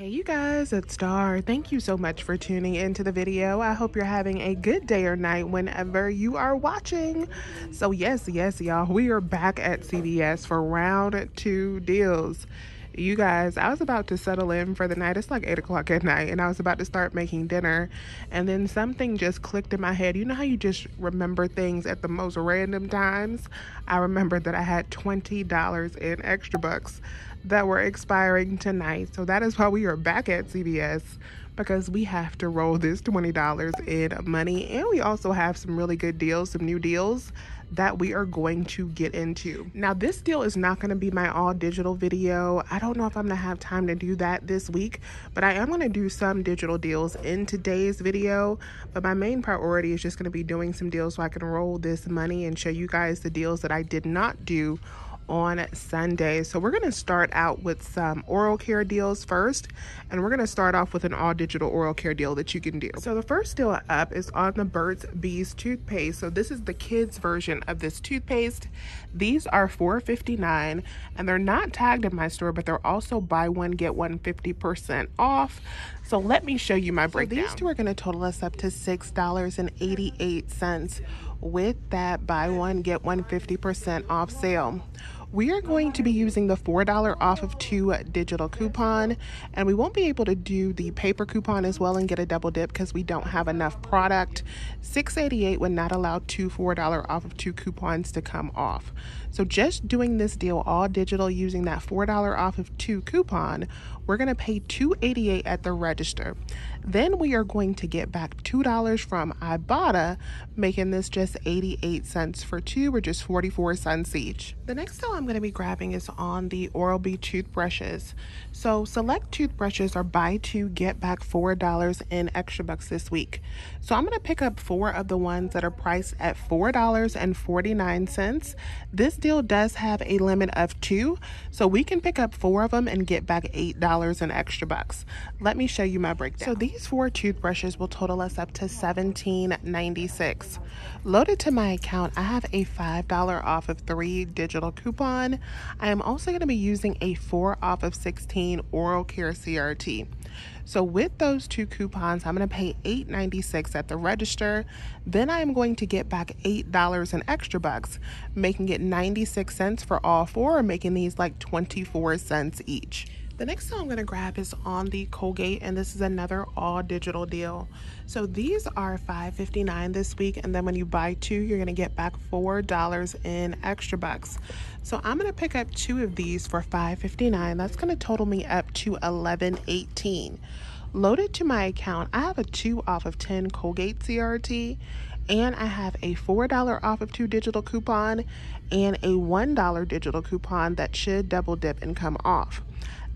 Hey you guys, it's Star. Thank you so much for tuning into the video. I hope you're having a good day or night whenever you are watching. So yes, yes, y'all, we are back at CVS for round two deals. You guys, I was about to settle in for the night. It's like 8 o'clock at night, and I was about to start making dinner. And then something just clicked in my head. You know how you just remember things at the most random times? I remembered that I had $20 in extra bucks that were expiring tonight. So that is why we are back at CVS because we have to roll this $20 in money. And we also have some really good deals, some new deals that we are going to get into. Now, this deal is not going to be my all digital video. I don't know if I'm going to have time to do that this week, but I am going to do some digital deals in today's video. But my main priority is just going to be doing some deals so I can roll this money and show you guys the deals that I did not do on Sunday. So we're going to start out with some oral care deals first, and we're going to start off with an all digital oral care deal that you can do. So the first deal up is on the Burt's Bees toothpaste. So this is the kids version of this toothpaste. These are $4.59 and they're not tagged in my store, but they're also buy one get one 50% off. So let me show you my breakdown. So these two are going to total us up to $6.88 with that buy one get one 50% off sale we are going to be using the $4 off of two digital coupon and we won't be able to do the paper coupon as well and get a double dip because we don't have enough product. 688 would not allow two $4 off of two coupons to come off. So just doing this deal all digital using that $4 off of two coupon, we're going to pay 288 at the register. Then we are going to get back $2 from Ibotta, making this just 88 cents for two or just 44 cents each. The next deal I'm going to be grabbing is on the Oral-B toothbrushes. So select toothbrushes are buy two, get back $4 in extra bucks this week. So I'm going to pick up four of the ones that are priced at $4.49. This deal does have a limit of two, so we can pick up four of them and get back $8 in extra bucks. Let me show you my breakdown. So these four toothbrushes will total us up to $17.96. Loaded to my account, I have a $5 off of three digital coupon. I am also going to be using a 4 off of 16 oral care CRT. So with those two coupons, I'm going to pay $8.96 at the register. Then I am going to get back $8 in extra bucks, making it 96 cents for all four, making these like 24 cents each. The next thing I'm going to grab is on the Colgate, and this is another all digital deal. So these are $5.59 this week, and then when you buy two, you're going to get back $4 in extra bucks. So I'm going to pick up two of these for $5.59. That's going to total me up to $11.18. Loaded to my account, I have a 2 off of 10 Colgate CRT and I have a $4 off of two digital coupon and a $1 digital coupon that should double dip and come off.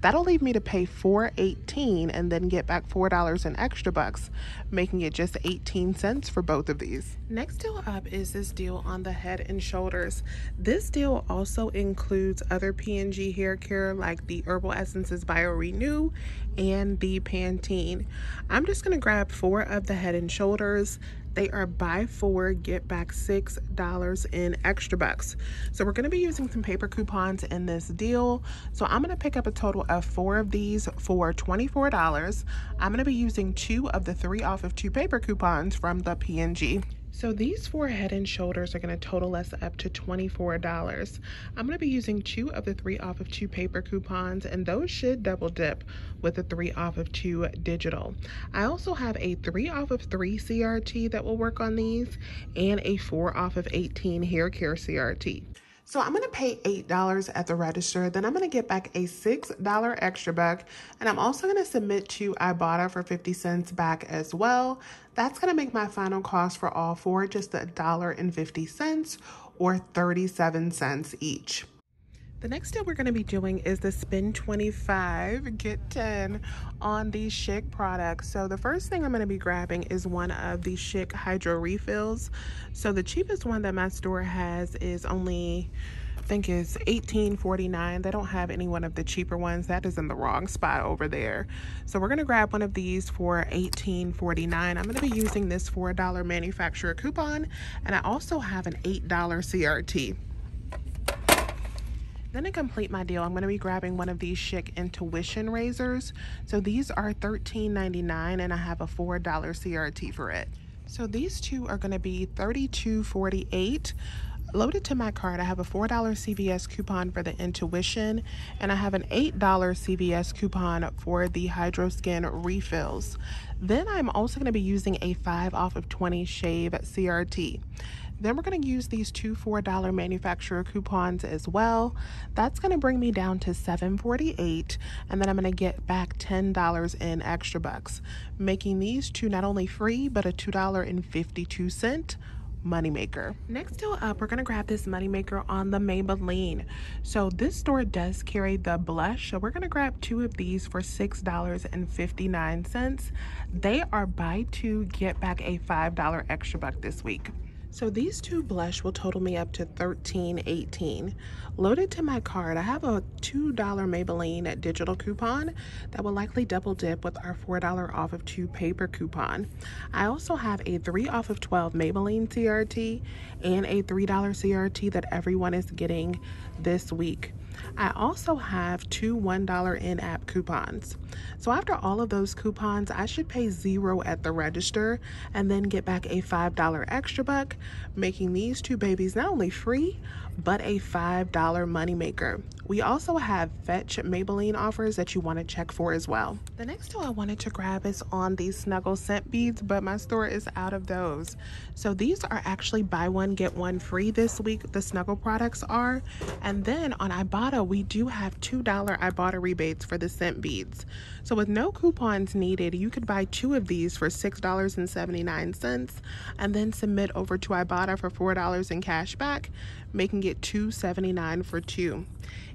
That'll leave me to pay $4.18 and then get back $4 in extra bucks, making it just 18 cents for both of these. Next deal up is this deal on the head and shoulders. This deal also includes other P&G hair care like the Herbal Essences Bio Renew and the Pantene. I'm just going to grab four of the head and shoulders. They are buy four, get back $6 in extra bucks. So we're going to be using some paper coupons in this deal. So I'm going to pick up a total of four of these for $24. I'm going to be using two of the three off of two paper coupons from the P&G. So these four head and shoulders are going to total us up to $24. I'm going to be using two of the three off of two paper coupons and those should double dip with the three off of two digital. I also have a three off of three CRT that will work on these and a four off of 18 hair care CRT. So I'm going to pay $8 at the register. Then I'm going to get back a $6 extra buck. And I'm also going to submit to Ibotta for 50 cents back as well. That's going to make my final cost for all four just a dollar and 50 cents or 37 cents each. The next deal we're going to be doing is the spend 25 get 10 on these Schick products. So the first thing I'm going to be grabbing is one of the Schick hydro refills. So the cheapest one that my store has is only I think is $18.49. They don't have any one of the cheaper ones. That is in the wrong spot over there. So we're going to grab one of these for $18.49. I'm going to be using this $4 manufacturer coupon. And I also have an $8 CRT. Then to complete my deal, I'm going to be grabbing one of these Schick Intuition razors. So these are $13.99 and I have a $4 CRT for it. So these two are going to be $32.48 loaded to my card, I have a $4 CVS coupon for the Intuition, and I have an $8 CVS coupon for the Hydro Silk refills. Then I'm also going to be using a 5 off of 20 shave CRT. Then we're going to use these two $4 manufacturer coupons as well. That's going to bring me down to $7.48 and then I'm going to get back $10 in extra bucks, making these two not only free but a $2.52 moneymaker. Next up, we're gonna grab this moneymaker on the Maybelline. So this store does carry the blush. So we're gonna grab two of these for $6.59. They are buy two, get back a $5 extra buck this week. So these two blush will total me up to $13.18. Loaded to my card, I have a $2 Maybelline digital coupon that will likely double dip with our $4 off of two paper coupon. I also have a 3 off of 12 Maybelline CRT and a $3 CRT that everyone is getting this week. I also have two $1 in app coupons. So after all of those coupons, I should pay zero at the register and then get back a $5 extra buck, making these two babies not only free, but a $5 moneymaker. We also have Fetch Maybelline offers that you want to check for as well. The next two I wanted to grab is on these Snuggle scent beads, but my store is out of those. So these are actually buy one, get one free this week. The Snuggle products are. And then on Ibotta, we do have $2 Ibotta rebates for the scent beads. So with no coupons needed, you could buy two of these for $6.79 and then submit over to Ibotta for $4 in cash back, making it $2.79 for two.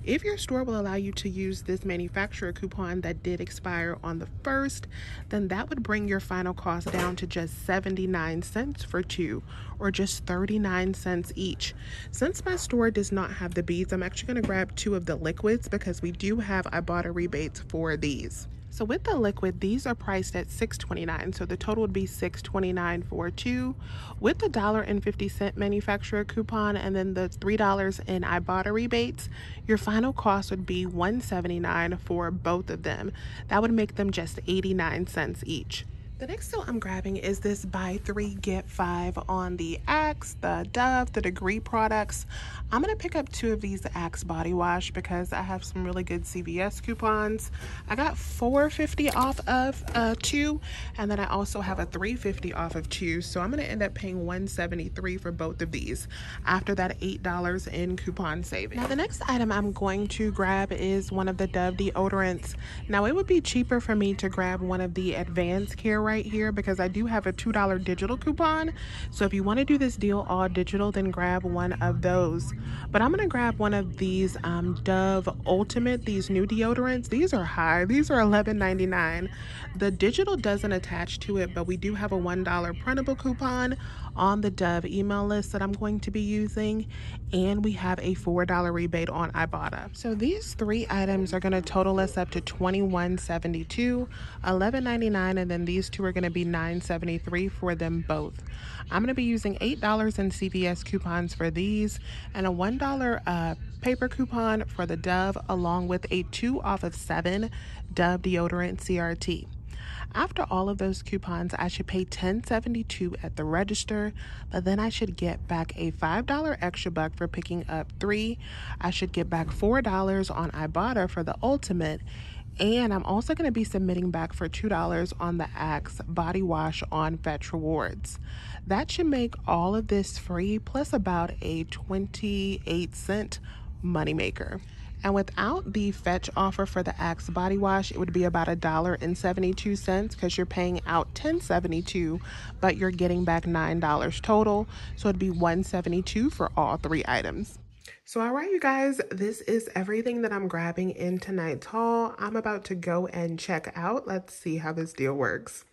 If your store will allow you to use this manufacturer coupon that did expire on the 1st, then that would bring your final cost down to just 79 cents for two or just 39 cents each. Since my store does not have the beads, I'm actually going to grab two of the liquids because we do have Ibotta rebates for these. So with the liquid, these are priced at $6.29. So the total would be $6.29 for two. With the dollar and 50 cent manufacturer coupon and then the $3 in Ibotta rebates, your final cost would be $1.79 for both of them. That would make them just 89 cents each. The next deal I'm grabbing is this buy three, get five on the Axe, the Dove, the Degree products. I'm going to pick up two of these Axe body wash because I have some really good CVS coupons. I got 450 off of uh, two, and then I also have a 350 off of two. So I'm going to end up paying 173 for both of these after that $8 in coupon savings. Now the next item I'm going to grab is one of the Dove deodorants. Now it would be cheaper for me to grab one of the Advanced Care right here because I do have a $2 digital coupon. So if you want to do this deal all digital, then grab one of those. But I'm going to grab one of these um, Dove Ultimate, these new deodorants. These are high. These are $11.99. The digital doesn't attach to it, but we do have a $1 printable coupon on the Dove email list that I'm going to be using. And we have a $4 rebate on Ibotta. So these three items are going to total us up to $21.72, $11.99, and then these two are going to be $9.73 for them both. I'm going to be using $8 in CVS coupons for these and a $1 uh, paper coupon for the Dove, along with a 2 off of 7 Dove deodorant CRT. After all of those coupons, I should pay $10.72 at the register, but then I should get back a $5 extra buck for picking up three. I should get back $4 on Ibotta for the ultimate. And I'm also going to be submitting back for $2 on the Axe body wash on Fetch Rewards. That should make all of this free plus about a 28 cent moneymaker. And without the fetch offer for the Axe body wash, it would be about a dollar and 72 cents because you're paying out 10.72, but you're getting back $9 total. So it'd be 172 for all three items. So all right, you guys, this is everything that I'm grabbing in tonight's haul. I'm about to go and check out. Let's see how this deal works.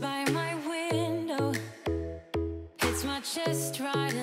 Right my window, morning my chest warning.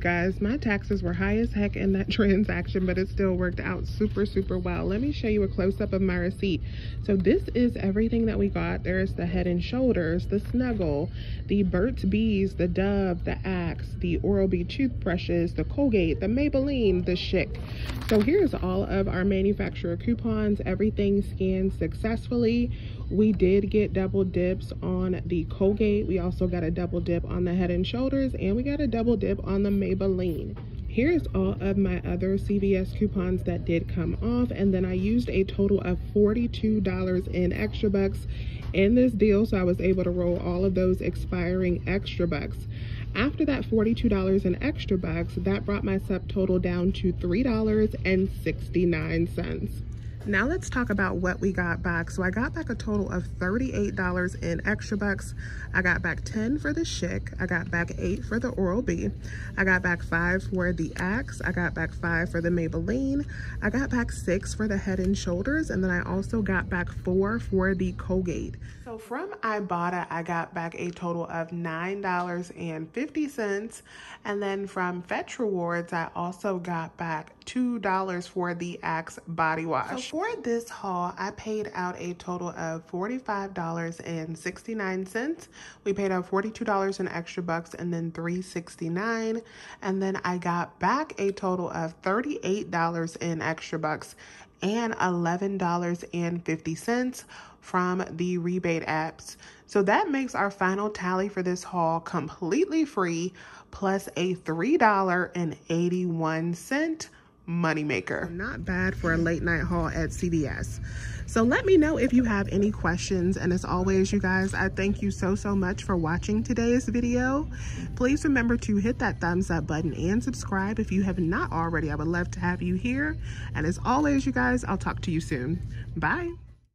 You guys. My taxes were high as heck in that transaction, but it still worked out super, super well. Let me show you a close-up of my receipt. So this is everything that we got. There's the Head and Shoulders, the Snuggle, the Burt's Bees, the Dove, the Axe, the Oral-B toothbrushes, the Colgate, the Maybelline, the Schick. So here's all of our manufacturer coupons. Everything scanned successfully. We did get double dips on the Colgate. We also got a double dip on the Head and Shoulders and we got a double dip on the Maybelline. Here's all of my other CVS coupons that did come off and then I used a total of $42 in extra bucks in this deal so I was able to roll all of those expiring extra bucks. After that $42 in extra bucks, that brought my subtotal down to $3.69. Now let's talk about what we got back. So I got back a total of $38 in extra bucks. I got back 10 for the Schick. I got back eight for the Oral-B. I got back five for the Axe. I got back five for the Maybelline. I got back six for the Head and Shoulders. And then I also got back four for the Colgate. So from Ibotta, I got back a total of $9.50. And then from Fetch Rewards, I also got back $2 for the Axe body wash. So for this haul, I paid out a total of $45.69. We paid out $42 in extra bucks and then $3.69. And then I got back a total of $38 in extra bucks and $11.50 from the rebate apps. So that makes our final tally for this haul completely free plus a $3.81 moneymaker. Not bad for a late night haul at CVS. So let me know if you have any questions. And as always, you guys, I thank you so, so much for watching today's video. Please remember to hit that thumbs up button and subscribe if you have not already. I would love to have you here. And as always, you guys, I'll talk to you soon. Bye.